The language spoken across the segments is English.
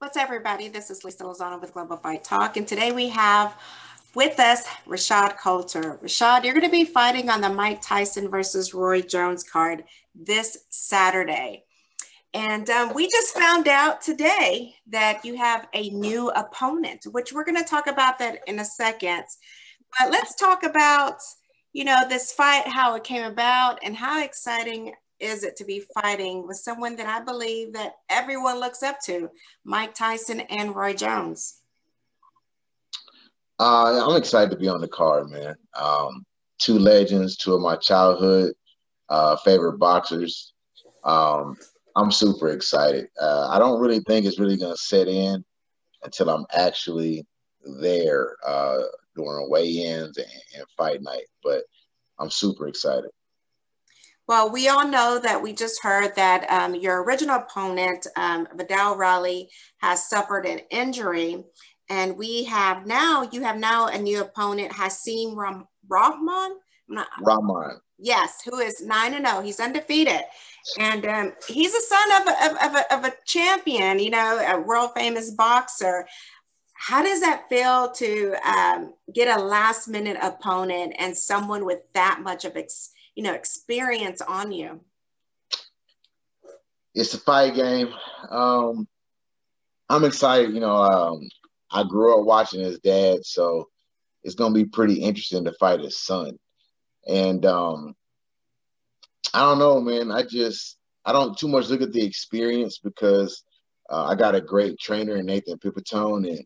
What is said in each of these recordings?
What's everybody? This is Lisa Lozano with Global Fight Talk, and today we have with us Rashad Coulter. Rashad, you're going to be fighting on the Mike Tyson versus Roy Jones card this Saturday. And um, we just found out today that you have a new opponent, which we're going to talk about that in a second. But let's talk about, you know, this fight, how it came about, and how exciting is it to be fighting with someone that I believe that everyone looks up to, Mike Tyson and Roy Jones? Uh, I'm excited to be on the card, man. Um, two legends, two of my childhood uh, favorite boxers. Um, I'm super excited. Uh, I don't really think it's really going to set in until I'm actually there uh, during weigh-ins and, and fight night. But I'm super excited. Well, we all know that we just heard that um, your original opponent, um, Vidal Riley, has suffered an injury. And we have now, you have now a new opponent, Hasim Ram- Rahman. Not, Rahman. Yes, who is 9 and 0. He's undefeated. And um, he's a son of a, of, of, a, of a champion, you know, a world famous boxer. How does that feel to um, get a last minute opponent and someone with that much of experience? You know experience on you? It's a fight game. Um, I'm excited. You know, um, I grew up watching his dad, so it's gonna be pretty interesting to fight his son. And um, I don't know, man. I just I don't too much look at the experience because uh, I got a great trainer in Nathan Pipitone, and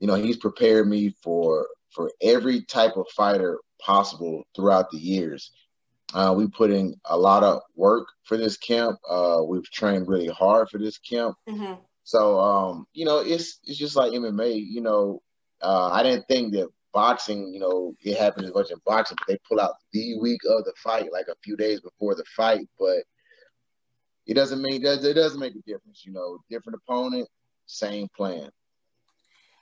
you know he's prepared me for for every type of fighter possible throughout the years. Uh, we put in a lot of work for this camp. Uh, we've trained really hard for this camp. Mm-hmm. So um, you know, it's it's just like MMA. You know, uh, I didn't think that boxing, you know, it happens as much in boxing, but they pull out the week of the fight, like a few days before the fight. But it doesn't mean it doesn't make a difference. You know, different opponent, same plan.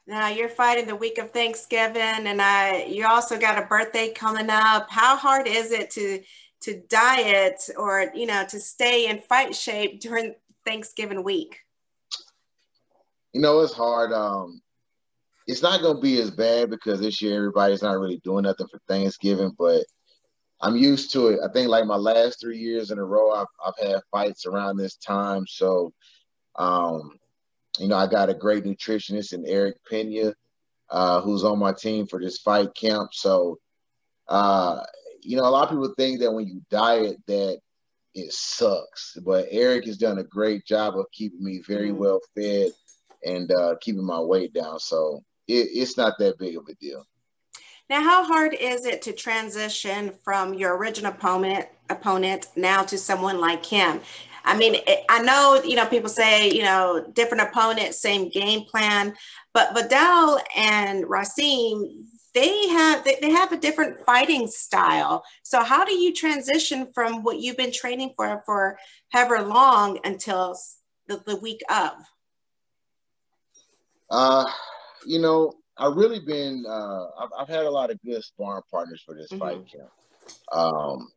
Now you're fighting the week of Thanksgiving, and I you also got a birthday coming up. How hard is it to to diet or you know to stay in fight shape during Thanksgiving week? You know, it's hard. Um, it's not going to be as bad because this year everybody's not really doing nothing for Thanksgiving, but I'm used to it. I think like my last three years in a row, I've, I've had fights around this time. So, um, you know, I got a great nutritionist in Eric Pena, uh, who's on my team for this fight camp. So, uh, you know, a lot of people think that when you diet that it sucks, but Eric has done a great job of keeping me very mm-hmm. well fed and uh, keeping my weight down. So it, it's not that big of a deal. Now, how hard is it to transition from your original opponent opponent now to someone like him? I mean, I know, you know, people say, you know, different opponents, same game plan, but Vidal and Rasim, they have they have a different fighting style. So how do you transition from what you've been training for for however long until the, the week of? Uh, you know, I've really been uh, I've, I've had a lot of good sparring partners for this mm-hmm. fight camp. Um,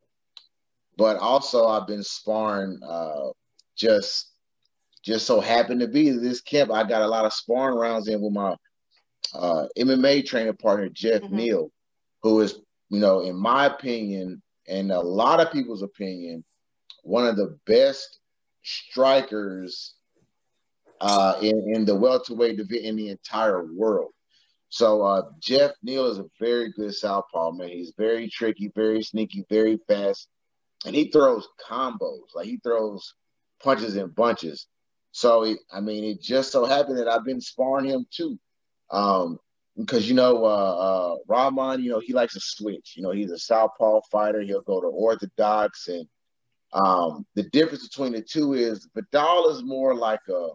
but also I've been sparring uh, just just so happened to be this camp. I got a lot of sparring rounds in with my uh, MMA training partner Jeff mm-hmm. Neal, who is you know in my opinion and a lot of people's opinion one of the best strikers uh, in, in the welterweight division in the entire world. So uh, Jeff Neal is a very good southpaw man. He's very tricky, very sneaky, very fast and he throws combos. Like he throws punches in bunches. So it, I mean, it just so happened that I've been sparring him too, um, because you know, uh, uh, Rahman, you know, he likes to switch. You know, he's a southpaw fighter. He'll go to orthodox, and um, the difference between the two is Vidal is more like a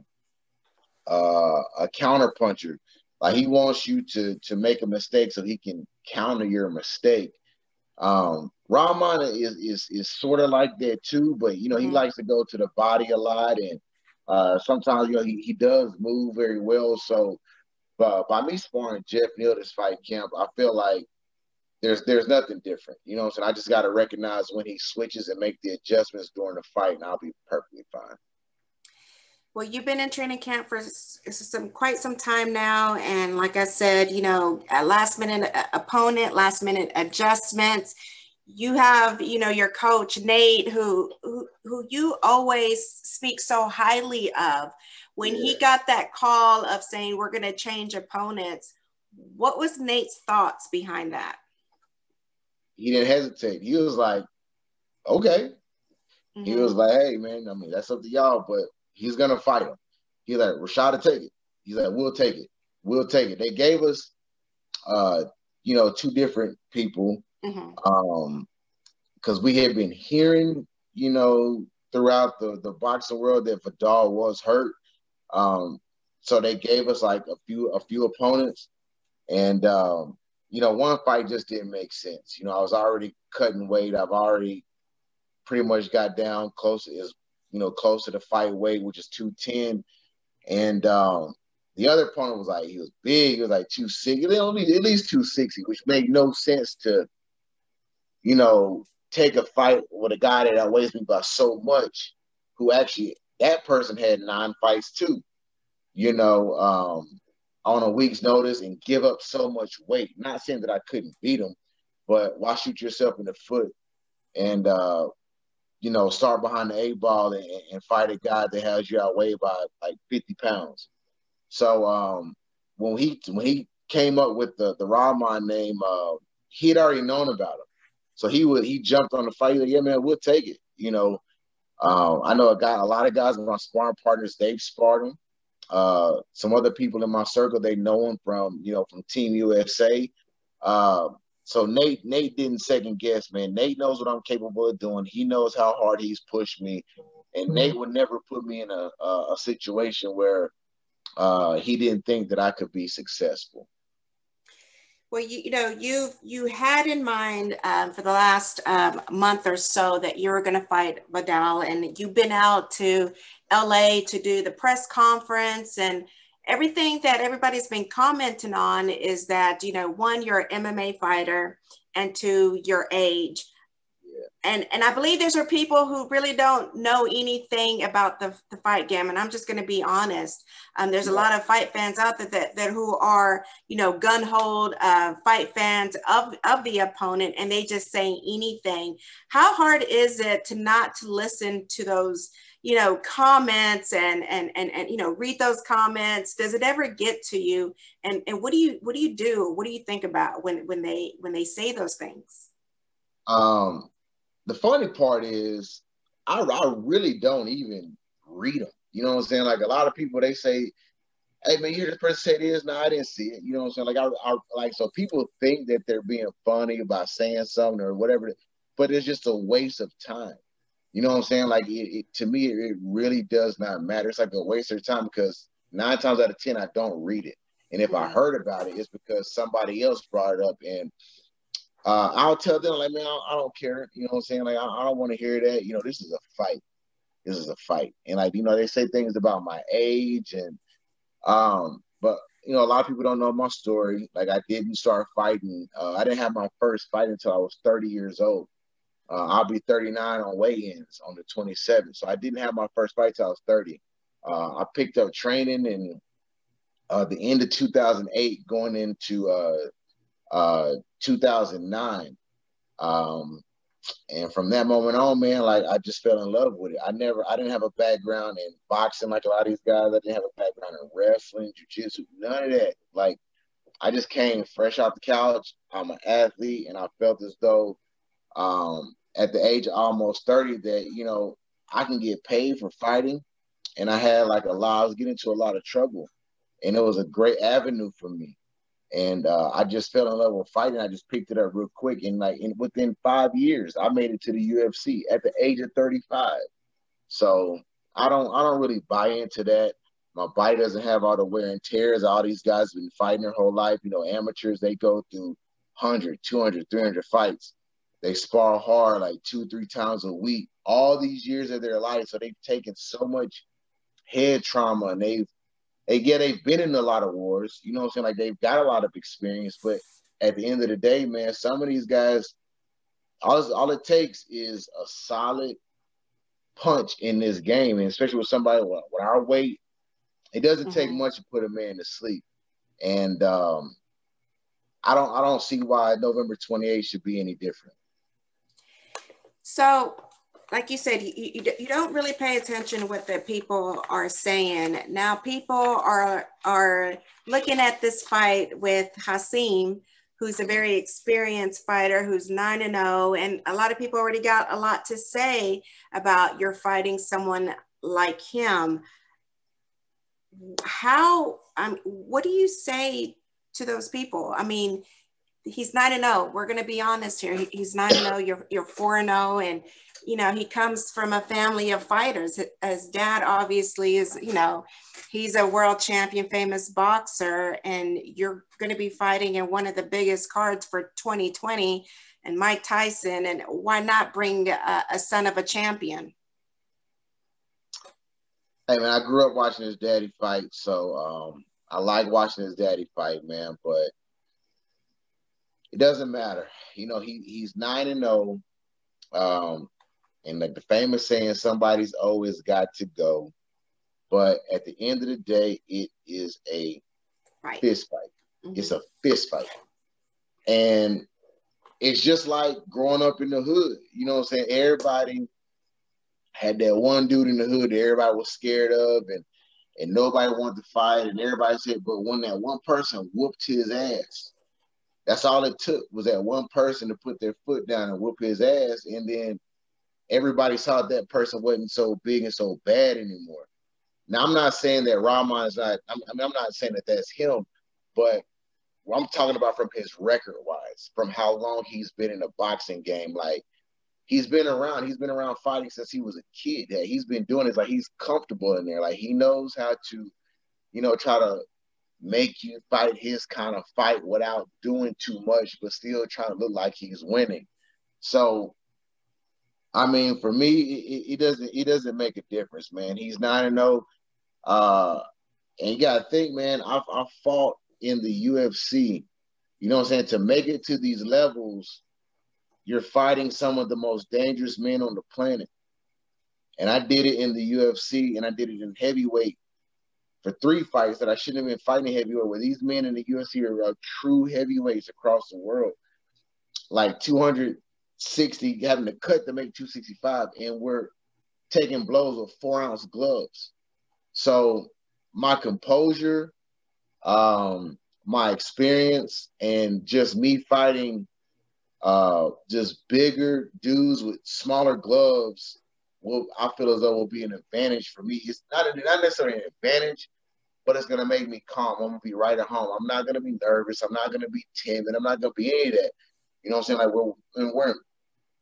uh, a counter puncher. Like he wants you to to make a mistake so he can counter your mistake. Um, Rahman is is is sort of like that too, but you know he mm-hmm. likes to go to the body a lot, and uh, sometimes you know he, he does move very well. So, but by me sparring Jeff Neal this fight camp, I feel like there's there's nothing different. You know, so I just got to recognize when he switches and make the adjustments during the fight, and I'll be perfectly fine. Well, you've been in training camp for some quite some time now, and like I said, you know, last minute opponent, last minute adjustments. You have, you know, your coach Nate, who who, who you always speak so highly of. When yeah. he got that call of saying we're going to change opponents, what was Nate's thoughts behind that? He didn't hesitate. He was like, "Okay." Mm-hmm. He was like, "Hey, man, I mean, that's up to y'all, but he's gonna fight him." He's like, "Rashad to take it." He's like, "We'll take it. We'll take it." They gave us, uh, you know, two different people, mm-hmm. um, because we had been hearing, you know, throughout the the boxing world that Vidal was hurt. Um, so they gave us like a few a few opponents, and um, you know, one fight just didn't make sense. You know, I was already cutting weight. I've already pretty much got down close is you know close to the fight weight, which is two ten, and um, the other opponent was like he was big. He was like two sixty. At least two sixty, which made no sense to, you know, take a fight with a guy that outweighs me by so much, who actually that person had nine fights too you know, um, on a week's notice and give up so much weight. Not saying that I couldn't beat him, but why shoot yourself in the foot and uh, you know start behind the eight ball and, and, fight a guy that has you outweighed by like 50 pounds. So um, when he when he came up with the the Rahman name, uh, he had already known about him. So he would he jumped on the fight. Like, yeah, man, we'll take it. You know, um, I know a guy, a lot of guys, my sparring partners, they've sparred him. Uh, some other people in my circle, they know him from, you know, from Team USA. Uh, so Nate, Nate didn't second guess, man. Nate knows what I'm capable of doing. He knows how hard he's pushed me, and mm-hmm. Nate would never put me in a a, a situation where uh, he didn't think that I could be successful. Well, you, you know, you you had in mind um, for the last um, month or so that you were going to fight Vidal, and you've been out to LA to do the press conference and everything that everybody's been commenting on is that you know one you're an MMA fighter and two your age and and I believe these are people who really don't know anything about the, the fight game. And I'm just going to be honest. Um, there's a lot of fight fans out there that, that who are you know gun hold uh, fight fans of of the opponent, and they just say anything. How hard is it to not to listen to those you know comments and and and and you know read those comments? Does it ever get to you? And and what do you what do you do? What do you think about when when they when they say those things? Um the funny part is I, I really don't even read them. You know what I'm saying? Like a lot of people, they say, "Hey man, you hear this person say this?" No, I didn't see it. You know what I'm saying? Like I, I like so people think that they're being funny by saying something or whatever, but it's just a waste of time. You know what I'm saying? Like it, it, to me, it, it really does not matter. It's like a waste of time because nine times out of ten, I don't read it. And if I heard about it, it's because somebody else brought it up. And uh, I'll tell them like, man, I, I, don't care. You know what I'm saying? Like, I, I don't want to hear that. You know, this is a fight. This is a fight. And like, you know, they say things about my age and, um, but you know, a lot of people don't know my story. Like, I didn't start fighting. Uh, I didn't have my first fight until I was 30 years old. Uh, I'll be 39 on weigh-ins on the 27th. So I didn't have my first fight till I was 30. Uh, I picked up training in uh, the end of 2008, going into uh, uh, 2009. Um, and from that moment on, man, like I just fell in love with it. I never, I didn't have a background in boxing like a lot of these guys. I didn't have a background in wrestling, jujitsu, none of that. Like I just came fresh off the couch. I'm an athlete, and I felt as though, um, at the age of almost 30, that you know I can get paid for fighting, and I had like a lot. I was getting into a lot of trouble, and it was a great avenue for me and uh, I just fell in love with fighting. I just picked it up real quick, and like in, within five years, I made it to the UFC at the age of 35. So I don't I don't really buy into that. My body doesn't have all the wear and tears. All these guys have been fighting their whole life. You know, amateurs they go through 100, 200, 300 fights. They spar hard like two, three times a week. All these years of their life, so they've taken so much head trauma and they've they yeah, they've been in a lot of wars, you know what I'm saying? Like they've got a lot of experience, but at the end of the day, man, some of these guys, all, all it takes is a solid punch in this game, and especially with somebody with, with our weight, it doesn't mm-hmm. take much to put a man to sleep. And um, I don't I don't see why November 28th should be any different. So, like you said, you, you, don't really pay attention to what the people are saying. Now, people are are looking at this fight with Hasim, who's a very experienced fighter, who's nine and zero, oh, and a lot of people already got a lot to say about you're fighting someone like him. How? Um, what do you say to those people? I mean, he's nine and zero. Oh. We're going to be honest here. he's nine and zero. Oh. You're you're four and zero, and you know he comes from a family of fighters. His dad obviously is you know he's a world champion, famous boxer, and you're going to be fighting in one of the biggest cards for 2020, and Mike Tyson. And why not bring a, a son of a champion? Hey man, I grew up watching his daddy fight, so um, I like watching his daddy fight, man. But it doesn't matter. You know, he he's nine and zero, oh, um, and like the famous saying, somebody's always got to go. But at the end of the day, it is a right. fist fight. Mm-hmm. It's a fist fight, and it's just like growing up in the hood. You know what I'm saying? Everybody had that one dude in the hood that everybody was scared of, and and nobody wanted to fight, and everybody said, but when that one person whooped his ass, that's all it took was that one person to put their foot down and whoop his ass, and then everybody saw that person wasn't so big and so bad anymore. Now I'm not saying that Rahman is not. I'm, I mean, I'm not saying that that's him, but I'm talking about from his record wise, from how long he's been in the boxing game. Like he's been around. He's been around fighting since he was a kid. That he's been doing is like he's comfortable in there. Like he knows how to, you know, try to make you fight his kind of fight without doing too much, but still trying to look like he's winning. So, I mean, for me, it, it doesn't it doesn't make a difference, man. He's nine and zero, oh. uh, and you gotta think, man. I've I fought in the UFC. You know what I'm saying? To make it to these levels, you're fighting some of the most dangerous men on the planet. And I did it in the UFC, and I did it in heavyweight for three fights that I shouldn't have been fighting heavyweight. Where these men in the UFC are, are true heavyweights across the world, like 260 having to cut to make 265, and we're taking blows with four ounce gloves. So my composure, um, my experience, and just me fighting uh, just bigger dudes with smaller gloves will I feel as though will be an advantage for me. It's not a, not necessarily an advantage, but it's gonna make me calm. I'm gonna be right at home. I'm not gonna be nervous. I'm not gonna be timid. I'm not gonna be any of that. You know what I'm saying? Like we're wearing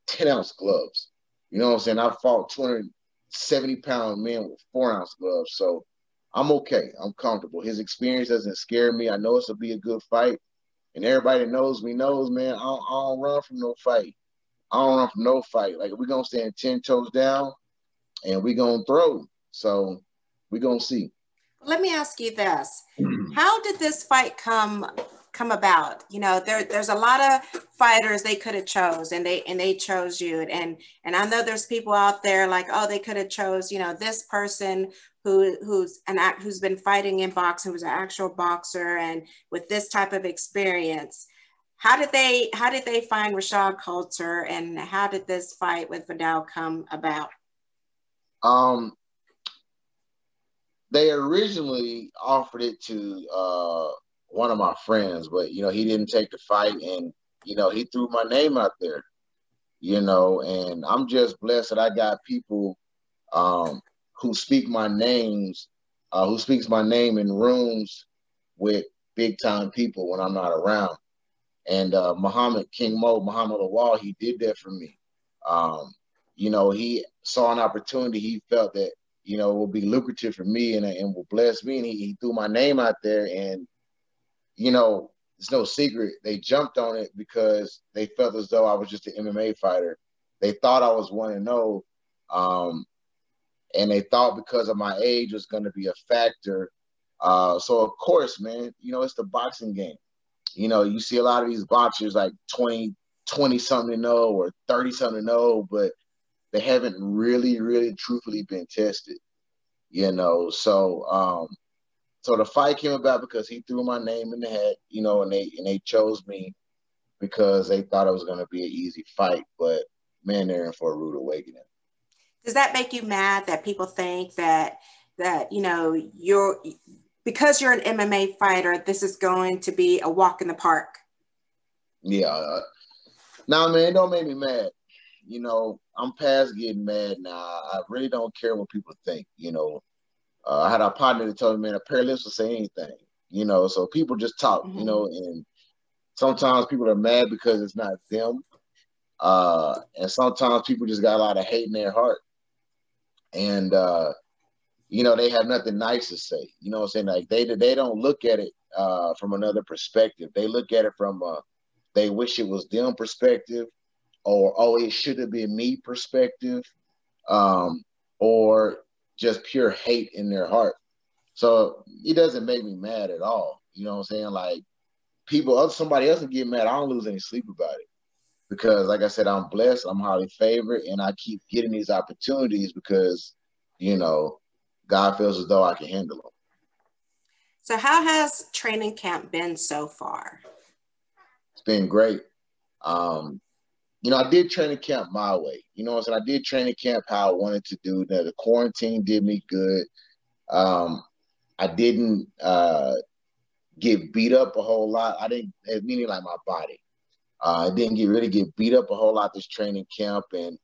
10 ounce gloves. You know what I'm saying? I fought 270 pound men with four ounce gloves. So I'm okay. I'm comfortable. His experience doesn't scare me. I know it's will be a good fight. And everybody that knows me knows, man, I don't, I don't run from no fight. I don't run from no fight. Like we're gonna stand ten toes down, and we're gonna throw. So we're gonna see. Let me ask you this: How did this fight come come about? You know, there there's a lot of fighters they could have chose, and they and they chose you. And and I know there's people out there like, oh, they could have chose, you know, this person who who's an act who's been fighting in boxing, who's an actual boxer, and with this type of experience. How did they how did they find Rashad Coulter and how did this fight with Vidal come about? Um they originally offered it to uh one of my friends, but you know, he didn't take the fight and you know, he threw my name out there. You know, and I'm just blessed that I got people um who speak my names, uh, who speaks my name in rooms with big time people when I'm not around. And uh, Muhammad King Mo, Muhammad Lawal, he did that for me. Um, you know, he saw an opportunity. He felt that you know it will be lucrative for me and, and will bless me. And he, he threw my name out there. And you know, it's no secret they jumped on it because they felt as though I was just an MMA fighter. They thought I was one and zero, oh, um, and they thought because of my age was going to be a factor. Uh, so of course, man, you know it's the boxing game. You know, you see a lot of these boxers like 20, 20 something to know or 30 something to know, but they haven't really, really, truthfully been tested. You know, so um, so the fight came about because he threw my name in the hat, you know, and they and they chose me because they thought it was going to be an easy fight. But man, they're in for a rude awakening. Does that make you mad that people think that that you know you're because you're an MMA fighter, this is going to be a walk in the park? Yeah. Uh, nah, man, it don't make me mad. You know, I'm past getting mad now. I really don't care what people think. You know, uh, I had a partner that told me, man, a pair of lips will say anything. You know, so people just talk. Mm-hmm. You know, and sometimes people are mad because it's not them. Uh, and sometimes people just got a lot of hate in their heart. And uh, you know, they have nothing nice to say. You know what I'm saying? Like they they don't look at it uh, from another perspective. They look at it from a they wish it was them perspective, or oh, it should have been me perspective, um, or just pure hate in their heart. So it doesn't make me mad at all. You know what I'm saying? Like people, other somebody else can get mad. I don't lose any sleep about it because, like I said, I'm blessed. I'm highly favored, and I keep getting these opportunities because, you know, God feels as though I can handle them. So, how has training camp been so far? It's been great. Um, you know, I did training camp my way. You know, what I'm saying? I did training camp how I wanted to do. Now, the quarantine did me good. Um, I didn't uh, get beat up a whole lot. I didn't, meaning like my body. Uh, I didn't get really get beat up a whole lot this training camp, and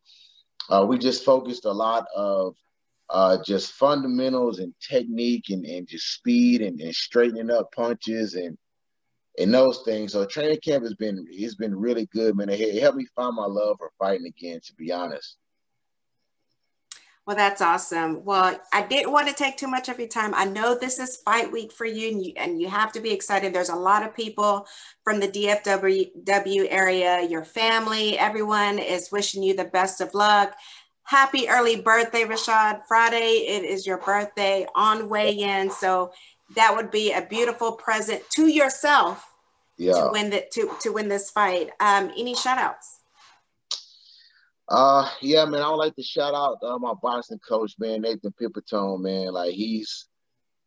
uh, we just focused a lot of uh, just fundamentals and technique and, and just speed and, and straightening up punches and and those things. So training camp has been it's been really good, man. It helped me find my love for fighting again, to be honest. Well, that's awesome. Well, I didn't want to take too much of your time. I know this is fight week for you and, you, and you have to be excited. There's a lot of people from the DFW area, your family, everyone is wishing you the best of luck. Happy early birthday, Rashad. Friday, it is your birthday on weigh-in. So that would be a beautiful present to yourself yeah. to win the, to, to win this fight. Um, any shout outs? Uh yeah, man, I would like to shout out uh, my boxing coach, man, Nathan Pipitone, man. Like he's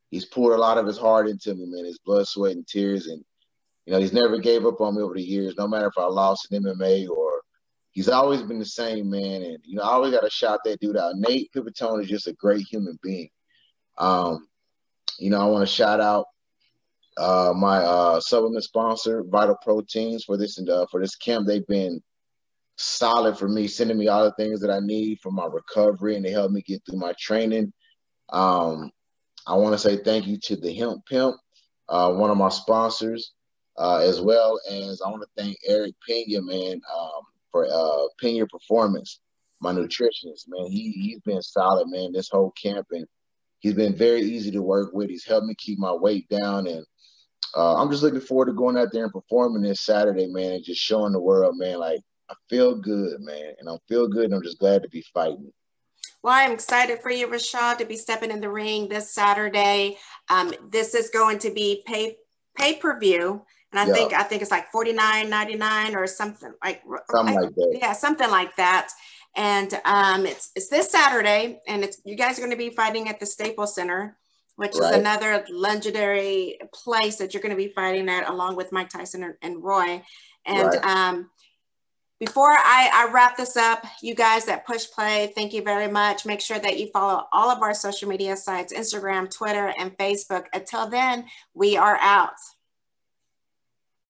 he's poured a lot of his heart into me, man, his blood, sweat, and tears. And you know, he's never gave up on me over the years, no matter if I lost in MMA or he's always been the same, man. And you know, I always gotta shout that dude out. Nate Pipitone is just a great human being. Um, you know, I want to shout out uh, my uh, supplement sponsor, Vital Proteins, for this uh, for this camp. They've been solid for me, sending me all the things that I need for my recovery, and they help me get through my training. Um, I want to say thank you to the Hemp Pimp, uh, one of my sponsors, uh, as well as I want to thank Eric Pena, man, um, for uh, Pena Performance, my nutritionist, man. He he's been solid, man, this whole camp, and he's been very easy to work with. He's helped me keep my weight down, and uh, I'm just looking forward to going out there and performing this Saturday, man, and just showing the world, man, like I feel good, man, and I feel good, and I'm just glad to be fighting. Well, I'm excited for you, Rashad, to be stepping in the ring this Saturday. Um, this is going to be pay pay per view, and I yeah. think I think it's like forty nine ninety nine or something like something like that. Yeah, something like that. And um, it's it's this Saturday, and it's you guys are going to be fighting at the Staples Center, which right. is another legendary place that you're going to be fighting at, along with Mike Tyson and, and Roy. And right. um, before I, I, wrap this up, you guys that push play, thank you very much. Make sure that you follow all of our social media sites Instagram, Twitter, and Facebook. Until then, we are out.